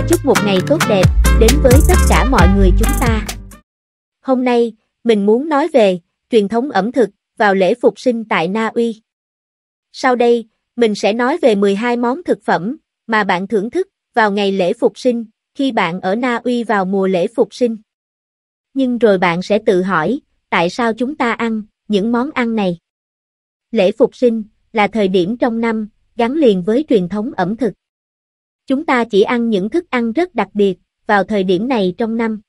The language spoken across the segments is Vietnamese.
và chúc một ngày tốt đẹp đến với tất cả mọi người chúng ta. Hôm nay, mình muốn nói về truyền thống ẩm thực vào lễ phục sinh tại Na Uy. Sau đây, mình sẽ nói về 12 món thực phẩm mà bạn thưởng thức vào ngày lễ phục sinh khi bạn ở Na Uy vào mùa lễ phục sinh. Nhưng rồi bạn sẽ tự hỏi, tại sao chúng ta ăn những món ăn này? Lễ phục sinh là thời điểm trong năm gắn liền với truyền thống ẩm thực. Chúng ta chỉ ăn những thức ăn rất đặc biệt vào thời điểm này trong năm.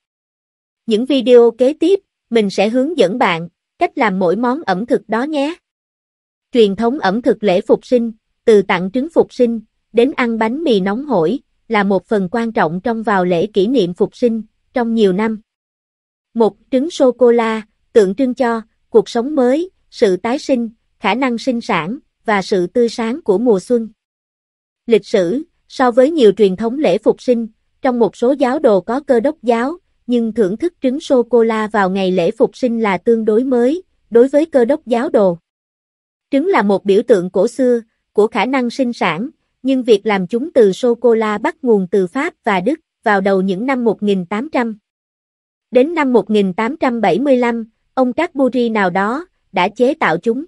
Những video kế tiếp, mình sẽ hướng dẫn bạn cách làm mỗi món ẩm thực đó nhé. Truyền thống ẩm thực lễ phục sinh, từ tặng trứng phục sinh đến ăn bánh mì nóng hổi, là một phần quan trọng trong vào lễ kỷ niệm phục sinh trong nhiều năm. Một trứng sô-cô-la tượng trưng cho cuộc sống mới, sự tái sinh, khả năng sinh sản và sự tươi sáng của mùa xuân. Lịch sử, so với nhiều truyền thống lễ phục sinh, trong một số giáo đồ có cơ đốc giáo, nhưng thưởng thức trứng sô-cô-la vào ngày lễ phục sinh là tương đối mới, đối với cơ đốc giáo đồ. Trứng là một biểu tượng cổ xưa, của khả năng sinh sản, nhưng việc làm chúng từ sô-cô-la bắt nguồn từ Pháp và Đức, vào đầu những năm 1800. Đến năm 1875, ông Cadbury nào đó, đã chế tạo chúng.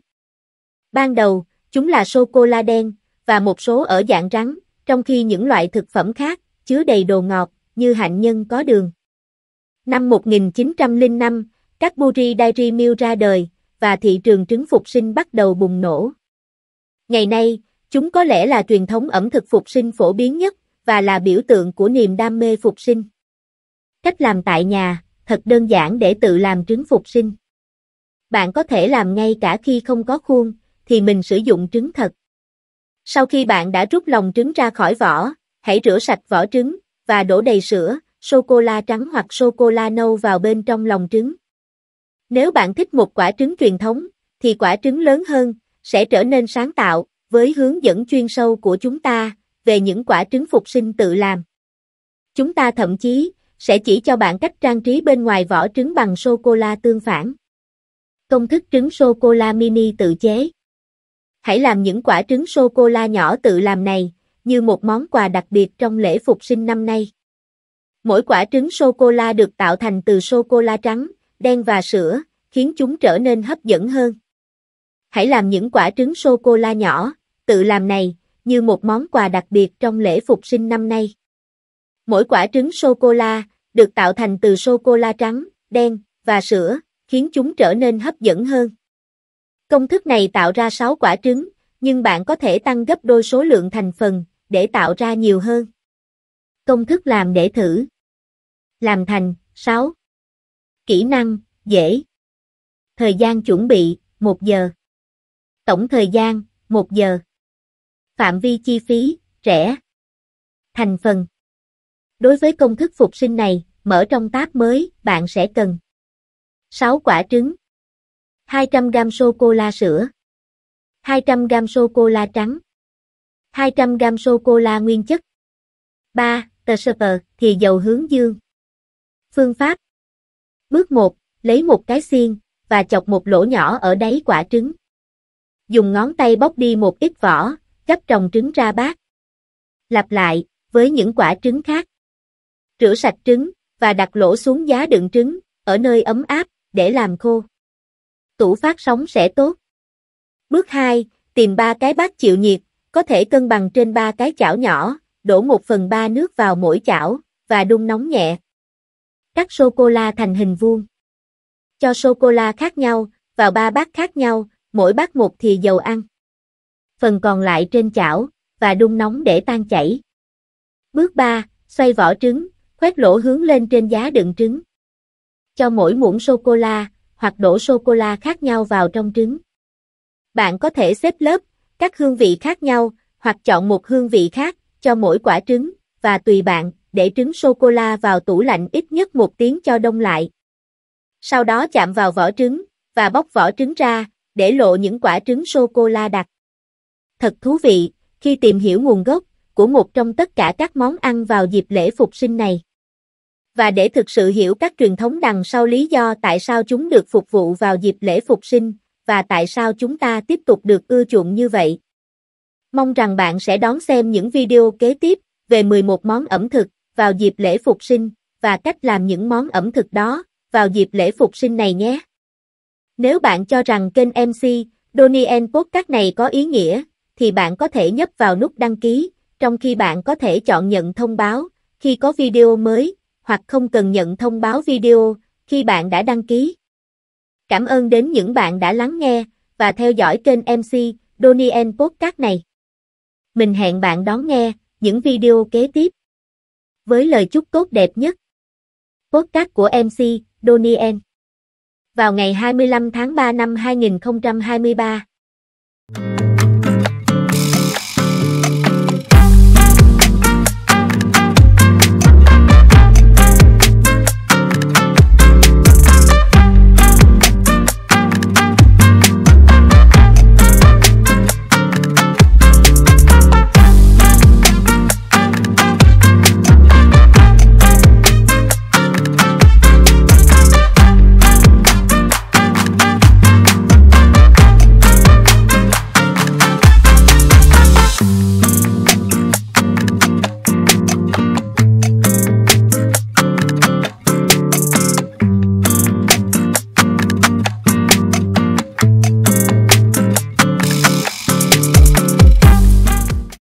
Ban đầu, chúng là sô-cô-la đen, và một số ở dạng rắn, trong khi những loại thực phẩm khác, chứa đầy đồ ngọt, như hạnh nhân có đường. Năm 1905, các Buri Dairy Milk ra đời, và thị trường trứng phục sinh bắt đầu bùng nổ. Ngày nay, chúng có lẽ là truyền thống ẩm thực phục sinh phổ biến nhất, và là biểu tượng của niềm đam mê phục sinh. Cách làm tại nhà, thật đơn giản để tự làm trứng phục sinh. Bạn có thể làm ngay cả khi không có khuôn, thì mình sử dụng trứng thật. Sau khi bạn đã rút lòng trứng ra khỏi vỏ, hãy rửa sạch vỏ trứng, và đổ đầy sữa, sô-cô-la trắng hoặc sô-cô-la nâu vào bên trong lòng trứng. Nếu bạn thích một quả trứng truyền thống, thì quả trứng lớn hơn, sẽ trở nên sáng tạo, với hướng dẫn chuyên sâu của chúng ta, về những quả trứng phục sinh tự làm. Chúng ta thậm chí, sẽ chỉ cho bạn cách trang trí bên ngoài vỏ trứng bằng sô-cô-la tương phản. Công thức trứng sô-cô-la mini tự chế Hãy làm những quả trứng sô-cô-la nhỏ tự làm này, như một món quà đặc biệt trong lễ phục sinh năm nay. Mỗi quả trứng sô-cô-la được tạo thành từ sô-cô-la trắng, đen và sữa, khiến chúng trở nên hấp dẫn hơn. Hãy làm những quả trứng sô-cô-la nhỏ, tự làm này, như một món quà đặc biệt trong lễ phục sinh năm nay. Mỗi quả trứng sô-cô-la được tạo thành từ sô-cô-la trắng, đen và sữa, khiến chúng trở nên hấp dẫn hơn. Công thức này tạo ra 6 quả trứng, nhưng bạn có thể tăng gấp đôi số lượng thành phần để tạo ra nhiều hơn. Công thức làm để thử. Làm thành 6. Kỹ năng dễ. Thời gian chuẩn bị 1 giờ. Tổng thời gian 1 giờ. Phạm vi chi phí rẻ. Thành phần Đối với công thức phục sinh này, mở trong tab mới, bạn sẽ cần 6 quả trứng 200g sô-cô-la sữa 200g sô-cô-la trắng 200g sô-cô-la nguyên chất 3. Tờ super, thì dầu hướng dương Phương pháp Bước 1. Lấy một cái xiên, và chọc một lỗ nhỏ ở đáy quả trứng. Dùng ngón tay bóc đi một ít vỏ, gấp trồng trứng ra bát. Lặp lại, với những quả trứng khác. Rửa sạch trứng, và đặt lỗ xuống giá đựng trứng, ở nơi ấm áp, để làm khô. Tủ phát sóng sẽ tốt. Bước 2, tìm ba cái bát chịu nhiệt, có thể cân bằng trên ba cái chảo nhỏ, đổ 1 phần 3 nước vào mỗi chảo, và đun nóng nhẹ. Cắt sô-cô-la thành hình vuông. Cho sô-cô-la khác nhau, vào ba bát khác nhau, mỗi bát một thì dầu ăn. Phần còn lại trên chảo, và đun nóng để tan chảy. Bước 3, xoay vỏ trứng, khoét lỗ hướng lên trên giá đựng trứng. Cho mỗi muỗng sô-cô-la, hoặc đổ sô-cô-la khác nhau vào trong trứng. Bạn có thể xếp lớp, các hương vị khác nhau, hoặc chọn một hương vị khác, cho mỗi quả trứng, và tùy bạn, để trứng sô-cô-la vào tủ lạnh ít nhất một tiếng cho đông lại. Sau đó chạm vào vỏ trứng, và bóc vỏ trứng ra, để lộ những quả trứng sô-cô-la đặc. Thật thú vị, khi tìm hiểu nguồn gốc của một trong tất cả các món ăn vào dịp lễ phục sinh này. Và để thực sự hiểu các truyền thống đằng sau lý do tại sao chúng được phục vụ vào dịp lễ phục sinh, và tại sao chúng ta tiếp tục được ưa chuộng như vậy. Mong rằng bạn sẽ đón xem những video kế tiếp về 11 món ẩm thực vào dịp lễ Phục sinh, và cách làm những món ẩm thực đó, vào dịp lễ Phục sinh này nhé. Nếu bạn cho rằng kênh MC, Donnie Podcast này có ý nghĩa, thì bạn có thể nhấp vào nút đăng ký, trong khi bạn có thể chọn nhận thông báo khi có video mới, hoặc không cần nhận thông báo video khi bạn đã đăng ký. Cảm ơn đến những bạn đã lắng nghe và theo dõi kênh MC Donien Podcast này. Mình hẹn bạn đón nghe những video kế tiếp. Với lời chúc tốt đẹp nhất. Podcast của MC Donien. Vào ngày 25 tháng 3 năm 2023.